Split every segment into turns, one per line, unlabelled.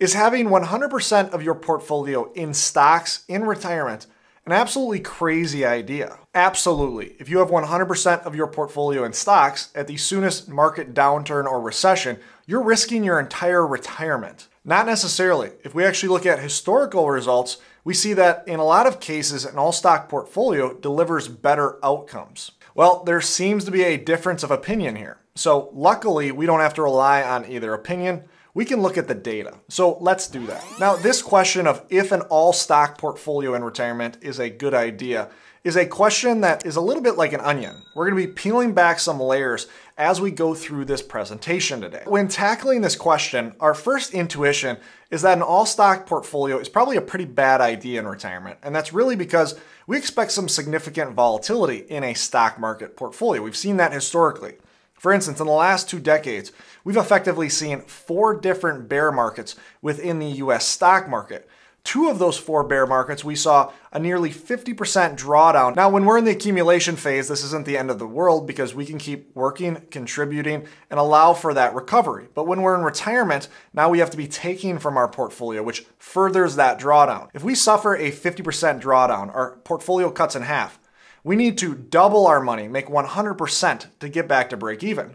Is having 100% of your portfolio in stocks in retirement an absolutely crazy idea? Absolutely. If you have 100% of your portfolio in stocks at the soonest market downturn or recession, you're risking your entire retirement. Not necessarily. If we actually look at historical results, we see that in a lot of cases, an all stock portfolio delivers better outcomes. Well, there seems to be a difference of opinion here. So, luckily, we don't have to rely on either opinion we can look at the data. So let's do that. Now, this question of if an all stock portfolio in retirement is a good idea is a question that is a little bit like an onion. We're going to be peeling back some layers as we go through this presentation today. When tackling this question, our first intuition is that an all stock portfolio is probably a pretty bad idea in retirement. And that's really because we expect some significant volatility in a stock market portfolio. We've seen that historically. For instance, in the last two decades, we've effectively seen four different bear markets within the US stock market. Two of those four bear markets, we saw a nearly 50% drawdown. Now, when we're in the accumulation phase, this isn't the end of the world because we can keep working, contributing, and allow for that recovery. But when we're in retirement, now we have to be taking from our portfolio, which furthers that drawdown. If we suffer a 50% drawdown, our portfolio cuts in half. We need to double our money, make 100% to get back to break even.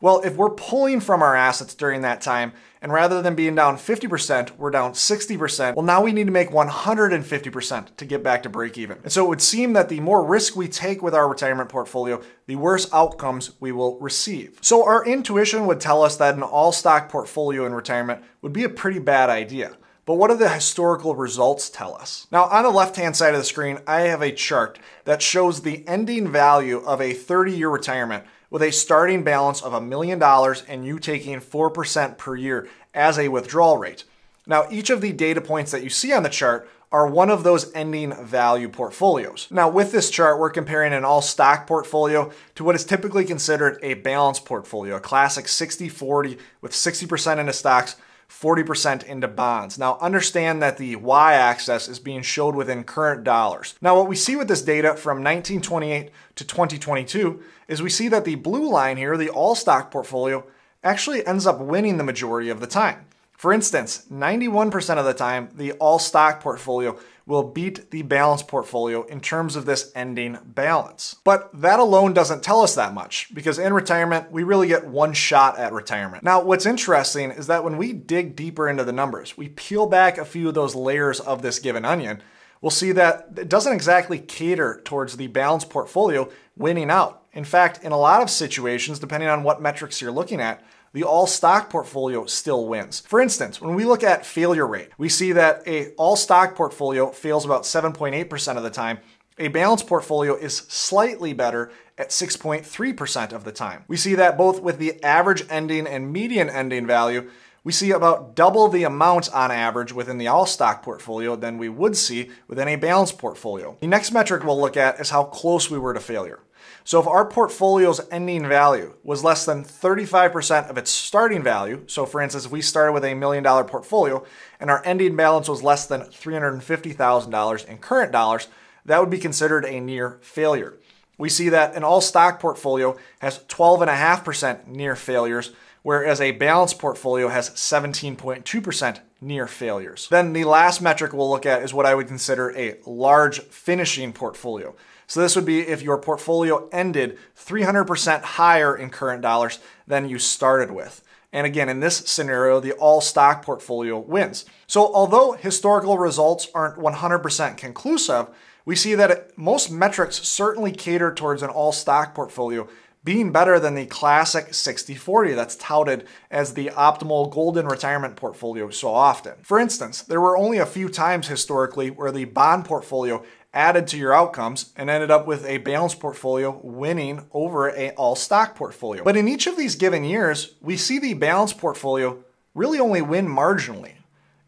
Well, if we're pulling from our assets during that time, and rather than being down 50%, we're down 60%, well, now we need to make 150% to get back to break even. And so it would seem that the more risk we take with our retirement portfolio, the worse outcomes we will receive. So our intuition would tell us that an all stock portfolio in retirement would be a pretty bad idea. But what do the historical results tell us? Now, on the left-hand side of the screen, I have a chart that shows the ending value of a 30-year retirement with a starting balance of a million dollars and you taking 4% per year as a withdrawal rate. Now, each of the data points that you see on the chart are one of those ending value portfolios. Now, with this chart, we're comparing an all stock portfolio to what is typically considered a balanced portfolio, a classic 60 40 with 60% into stocks, 40% into bonds. Now understand that the y-axis is being showed within current dollars. Now what we see with this data from 1928 to 2022 is we see that the blue line here, the all stock portfolio, actually ends up winning the majority of the time. For instance, 91% of the time, the all stock portfolio will beat the balanced portfolio in terms of this ending balance. But that alone doesn't tell us that much because in retirement, we really get one shot at retirement. Now, what's interesting is that when we dig deeper into the numbers, we peel back a few of those layers of this given onion, we'll see that it doesn't exactly cater towards the balanced portfolio winning out. In fact, in a lot of situations, depending on what metrics you're looking at, the all stock portfolio still wins. For instance, when we look at failure rate, we see that a all stock portfolio fails about 7.8% of the time. A balanced portfolio is slightly better at 6.3% of the time. We see that both with the average ending and median ending value, we see about double the amount on average within the all stock portfolio than we would see within a balanced portfolio. The next metric we'll look at is how close we were to failure. So if our portfolio's ending value was less than 35% of its starting value, so for instance, if we started with a million dollar portfolio and our ending balance was less than $350,000 in current dollars, that would be considered a near failure. We see that an all stock portfolio has 12.5% near failures, whereas a balanced portfolio has 17.2% near failures. Then the last metric we'll look at is what I would consider a large finishing portfolio. So this would be if your portfolio ended 300% higher in current dollars than you started with. And again, in this scenario, the all stock portfolio wins. So although historical results aren't 100% conclusive, we see that most metrics certainly cater towards an all stock portfolio being better than the classic 60-40 that's touted as the optimal golden retirement portfolio so often. For instance, there were only a few times historically where the bond portfolio added to your outcomes and ended up with a balanced portfolio winning over a all stock portfolio. But in each of these given years, we see the balanced portfolio really only win marginally.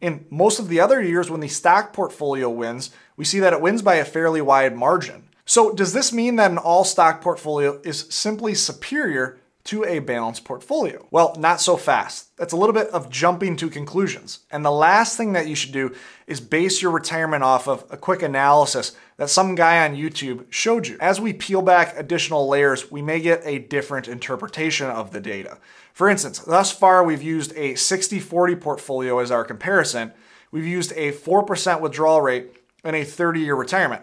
In most of the other years when the stock portfolio wins, we see that it wins by a fairly wide margin. So does this mean that an all stock portfolio is simply superior to a balanced portfolio? Well, not so fast. That's a little bit of jumping to conclusions. And the last thing that you should do is base your retirement off of a quick analysis that some guy on YouTube showed you. As we peel back additional layers, we may get a different interpretation of the data. For instance, thus far we've used a 60-40 portfolio as our comparison. We've used a 4% withdrawal rate and a 30-year retirement.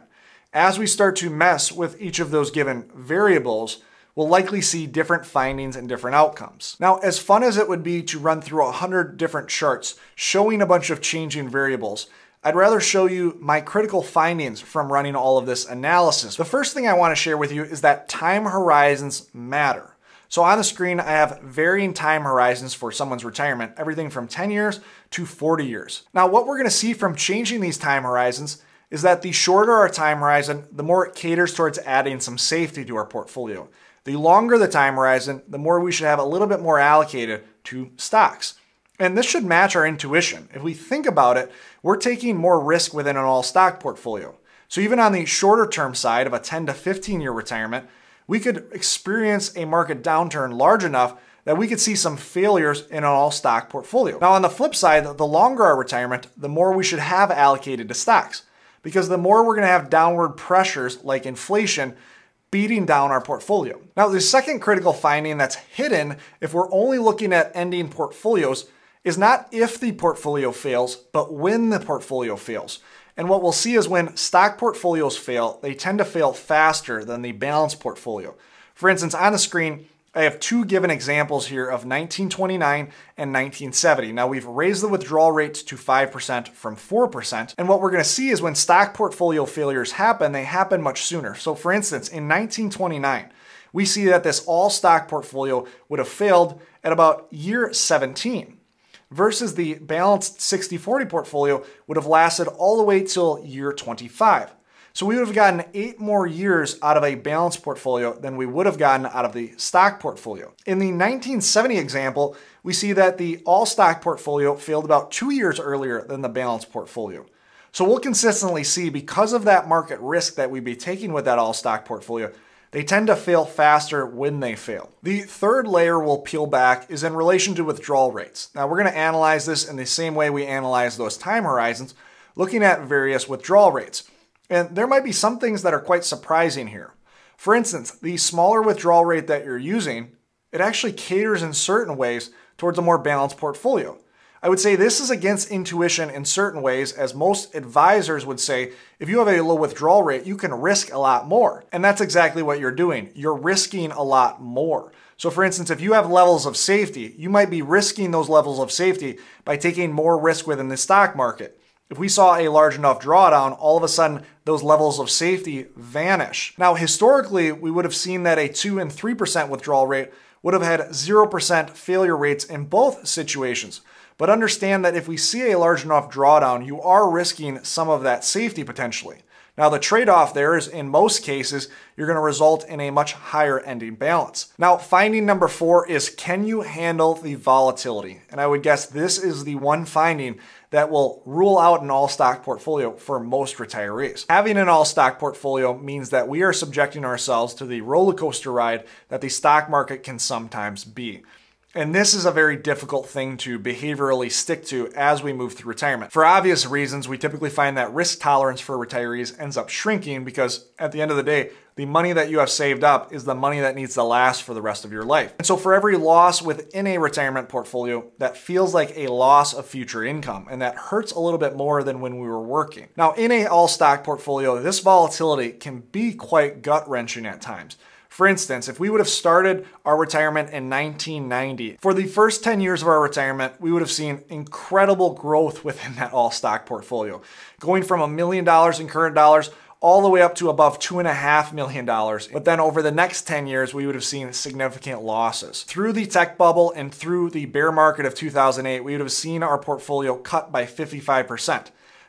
As we start to mess with each of those given variables, we'll likely see different findings and different outcomes. Now, as fun as it would be to run through 100 different charts showing a bunch of changing variables, I'd rather show you my critical findings from running all of this analysis. The first thing I want to share with you is that time horizons matter. So on the screen, I have varying time horizons for someone's retirement, everything from 10 years to 40 years. Now, what we're going to see from changing these time horizons is that the shorter our time horizon, the more it caters towards adding some safety to our portfolio. The longer the time horizon, the more we should have a little bit more allocated to stocks. And this should match our intuition. If we think about it, we're taking more risk within an all stock portfolio. So even on the shorter term side of a 10 to 15 year retirement, we could experience a market downturn large enough that we could see some failures in an all stock portfolio. Now, on the flip side, the longer our retirement, the more we should have allocated to stocks because the more we're going to have downward pressures like inflation beating down our portfolio. Now, the second critical finding that's hidden if we're only looking at ending portfolios is not if the portfolio fails, but when the portfolio fails. And what we'll see is when stock portfolios fail, they tend to fail faster than the balanced portfolio. For instance, on the screen, I have two given examples here of 1929 and 1970. Now we've raised the withdrawal rates to 5% from 4%. And what we're going to see is when stock portfolio failures happen, they happen much sooner. So for instance, in 1929, we see that this all stock portfolio would have failed at about year 17 versus the balanced 60-40 portfolio would have lasted all the way till year 25. So we would have gotten eight more years out of a balanced portfolio than we would have gotten out of the stock portfolio. In the 1970 example, we see that the all stock portfolio failed about two years earlier than the balanced portfolio. So we'll consistently see because of that market risk that we'd be taking with that all stock portfolio, they tend to fail faster when they fail. The third layer we'll peel back is in relation to withdrawal rates. Now we're going to analyze this in the same way we analyze those time horizons, looking at various withdrawal rates. And there might be some things that are quite surprising here. For instance, the smaller withdrawal rate that you're using, it actually caters in certain ways towards a more balanced portfolio. I would say this is against intuition in certain ways, as most advisors would say if you have a low withdrawal rate, you can risk a lot more. And that's exactly what you're doing. You're risking a lot more. So, for instance, if you have levels of safety, you might be risking those levels of safety by taking more risk within the stock market. If we saw a large enough drawdown, all of a sudden those levels of safety vanish. Now, historically, we would have seen that a 2 and 3% withdrawal rate would have had 0% failure rates in both situations. But understand that if we see a large enough drawdown, you are risking some of that safety potentially. Now, the trade off there is in most cases, you're going to result in a much higher ending balance. Now, finding number four is can you handle the volatility? And I would guess this is the one finding that will rule out an all stock portfolio for most retirees. Having an all stock portfolio means that we are subjecting ourselves to the roller coaster ride that the stock market can sometimes be. And this is a very difficult thing to behaviorally stick to as we move through retirement. For obvious reasons, we typically find that risk tolerance for retirees ends up shrinking because at the end of the day, the money that you have saved up is the money that needs to last for the rest of your life. And so for every loss within a retirement portfolio, that feels like a loss of future income and that hurts a little bit more than when we were working. Now, in a all stock portfolio, this volatility can be quite gut wrenching at times. For instance, if we would have started our retirement in 1990, for the first 10 years of our retirement, we would have seen incredible growth within that all stock portfolio, going from a million dollars in current dollars all the way up to above $2.5 million. But then over the next 10 years, we would have seen significant losses. Through the tech bubble and through the bear market of 2008, we would have seen our portfolio cut by 55%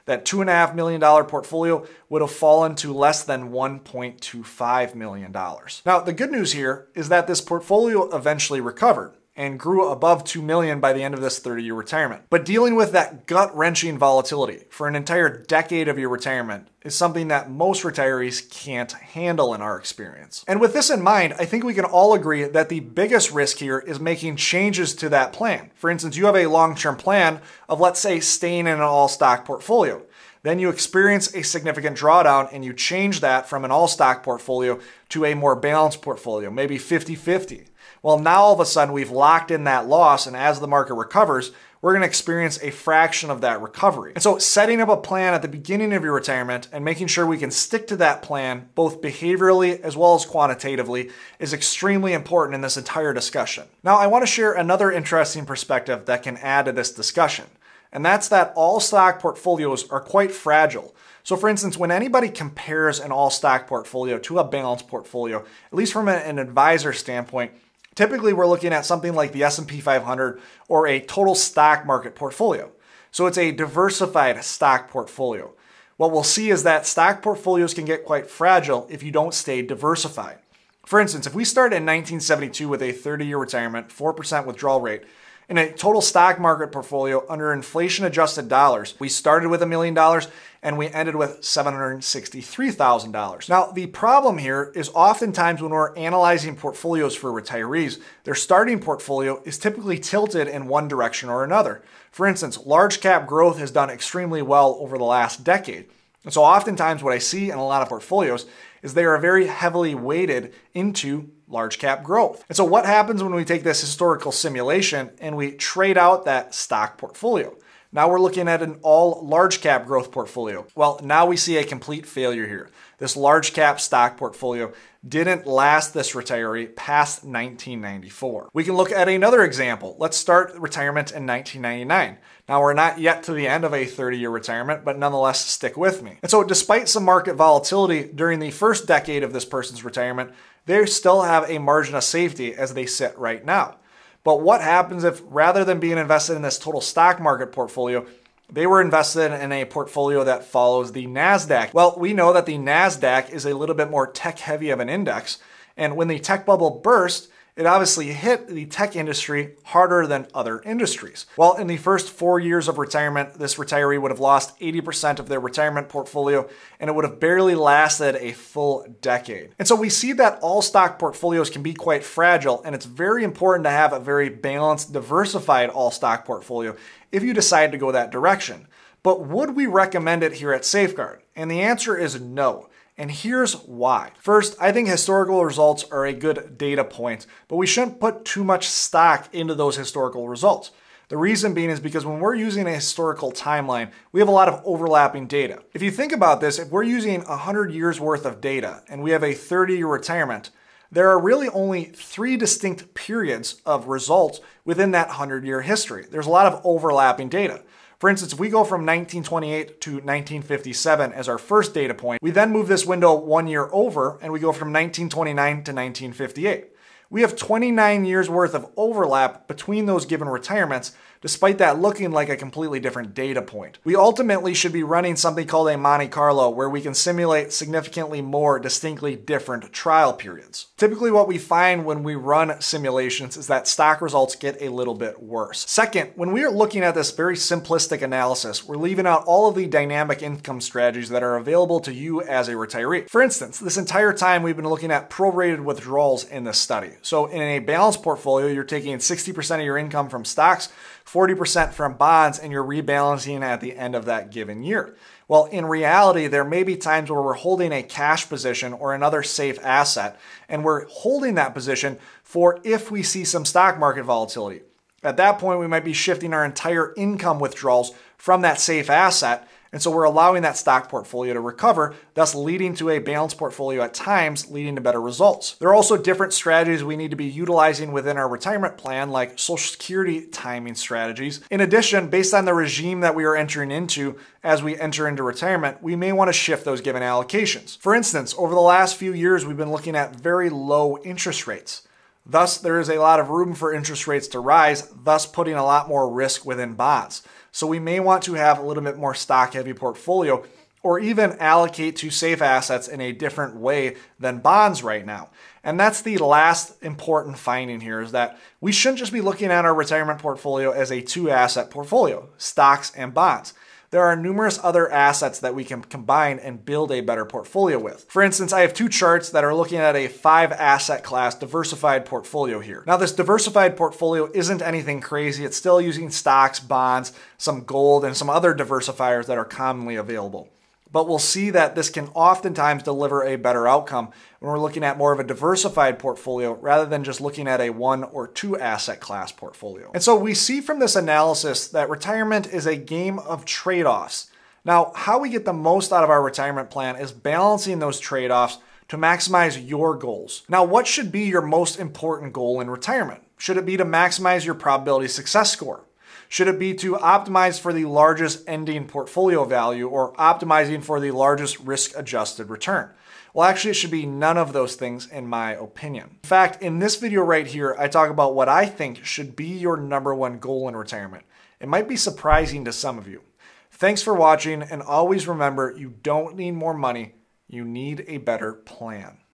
that $2.5 million portfolio would have fallen to less than $1.25 million. Now, the good news here is that this portfolio eventually recovered. And grew above 2 million by the end of this 30 year retirement. But dealing with that gut wrenching volatility for an entire decade of your retirement is something that most retirees can't handle in our experience. And with this in mind, I think we can all agree that the biggest risk here is making changes to that plan. For instance, you have a long term plan of, let's say, staying in an all stock portfolio. Then you experience a significant drawdown and you change that from an all stock portfolio to a more balanced portfolio, maybe 50 50. Well, now all of a sudden we've locked in that loss, and as the market recovers, we're going to experience a fraction of that recovery. And so, setting up a plan at the beginning of your retirement and making sure we can stick to that plan, both behaviorally as well as quantitatively, is extremely important in this entire discussion. Now, I want to share another interesting perspective that can add to this discussion, and that's that all stock portfolios are quite fragile. So for instance, when anybody compares an all stock portfolio to a balanced portfolio, at least from an advisor standpoint, Typically, we're looking at something like the S&P 500 or a total stock market portfolio. So it's a diversified stock portfolio. What we'll see is that stock portfolios can get quite fragile if you don't stay diversified. For instance, if we start in 1972 with a 30-year retirement, 4% withdrawal rate, in a total stock market portfolio under inflation adjusted dollars, we started with a million dollars and we ended with $763,000. Now, the problem here is oftentimes when we're analyzing portfolios for retirees, their starting portfolio is typically tilted in one direction or another. For instance, large cap growth has done extremely well over the last decade. And so oftentimes what I see in a lot of portfolios is they are very heavily weighted into large cap growth. And so what happens when we take this historical simulation and we trade out that stock portfolio? Now we're looking at an all large cap growth portfolio. Well, now we see a complete failure here. This large cap stock portfolio didn't last this retiree past 1994. We can look at another example. Let's start retirement in 1999. Now, we're not yet to the end of a 30 year retirement, but nonetheless, stick with me. And so, despite some market volatility during the first decade of this person's retirement, they still have a margin of safety as they sit right now. But what happens if rather than being invested in this total stock market portfolio, they were invested in a portfolio that follows the NASDAQ. Well, we know that the NASDAQ is a little bit more tech heavy of an index. And when the tech bubble burst, it obviously hit the tech industry harder than other industries. Well, in the first four years of retirement, this retiree would have lost 80% of their retirement portfolio and it would have barely lasted a full decade. And so we see that all stock portfolios can be quite fragile and it's very important to have a very balanced, diversified all stock portfolio if you decide to go that direction. But would we recommend it here at Safeguard? And the answer is no. And here's why. First, I think historical results are a good data point, but we shouldn't put too much stock into those historical results. The reason being is because when we're using a historical timeline, we have a lot of overlapping data. If you think about this, if we're using 100 years worth of data and we have a 30 year retirement, there are really only three distinct periods of results within that 100 year history. There's a lot of overlapping data. For instance, if we go from 1928 to 1957 as our first data point, we then move this window one year over and we go from 1929 to 1958. We have 29 years worth of overlap between those given retirements, despite that looking like a completely different data point. We ultimately should be running something called a Monte Carlo where we can simulate significantly more distinctly different trial periods. Typically what we find when we run simulations is that stock results get a little bit worse. Second, when we are looking at this very simplistic analysis, we're leaving out all of the dynamic income strategies that are available to you as a retiree. For instance, this entire time we've been looking at prorated withdrawals in this study. So in a balanced portfolio, you're taking 60% of your income from stocks, 40% from bonds, and you're rebalancing at the end of that given year. Well, in reality, there may be times where we're holding a cash position or another safe asset, and we're holding that position for if we see some stock market volatility. At that point, we might be shifting our entire income withdrawals from that safe asset and so we're allowing that stock portfolio to recover, thus leading to a balanced portfolio at times, leading to better results. There are also different strategies we need to be utilizing within our retirement plan, like Social Security timing strategies. In addition, based on the regime that we are entering into as we enter into retirement, we may want to shift those given allocations. For instance, over the last few years, we've been looking at very low interest rates. Thus, there is a lot of room for interest rates to rise, thus putting a lot more risk within bonds. So we may want to have a little bit more stock heavy portfolio or even allocate to safe assets in a different way than bonds right now. And that's the last important finding here is that we shouldn't just be looking at our retirement portfolio as a two asset portfolio, stocks and bonds there are numerous other assets that we can combine and build a better portfolio with. For instance, I have two charts that are looking at a five asset class diversified portfolio here. Now, this diversified portfolio isn't anything crazy. It's still using stocks, bonds, some gold, and some other diversifiers that are commonly available but we'll see that this can oftentimes deliver a better outcome when we're looking at more of a diversified portfolio rather than just looking at a one or two asset class portfolio. And so we see from this analysis that retirement is a game of trade offs. Now, how we get the most out of our retirement plan is balancing those trade offs to maximize your goals. Now, what should be your most important goal in retirement? Should it be to maximize your probability success score? Should it be to optimize for the largest ending portfolio value or optimizing for the largest risk adjusted return? Well, actually, it should be none of those things, in my opinion. In fact, in this video right here, I talk about what I think should be your number one goal in retirement. It might be surprising to some of you. Thanks for watching, and always remember you don't need more money, you need a better plan.